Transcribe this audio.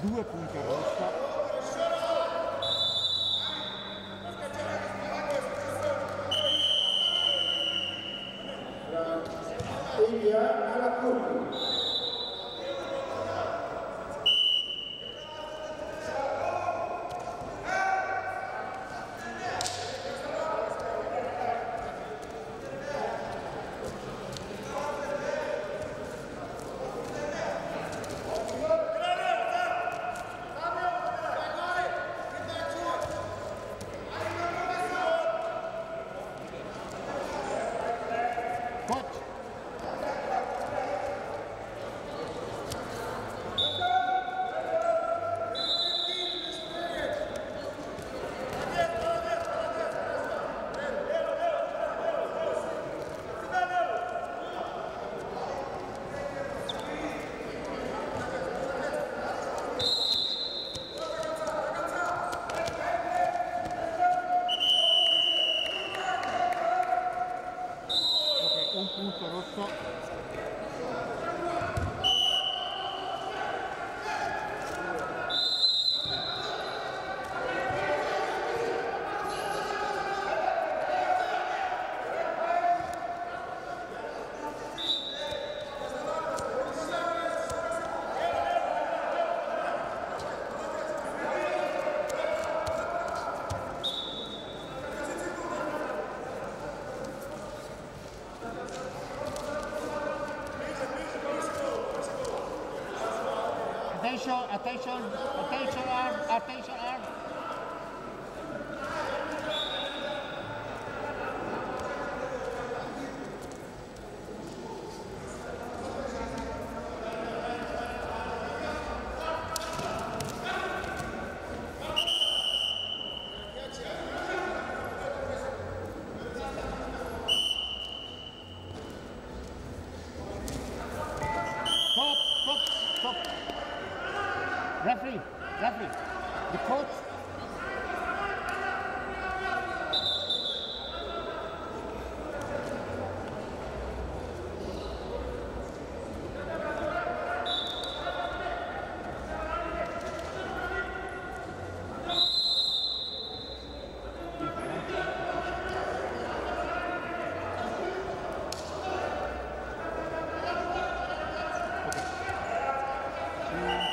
Due punti rossa. India alla curva. Attention, attention, attention arm, attention arm. Referee, referee, the coach. Okay.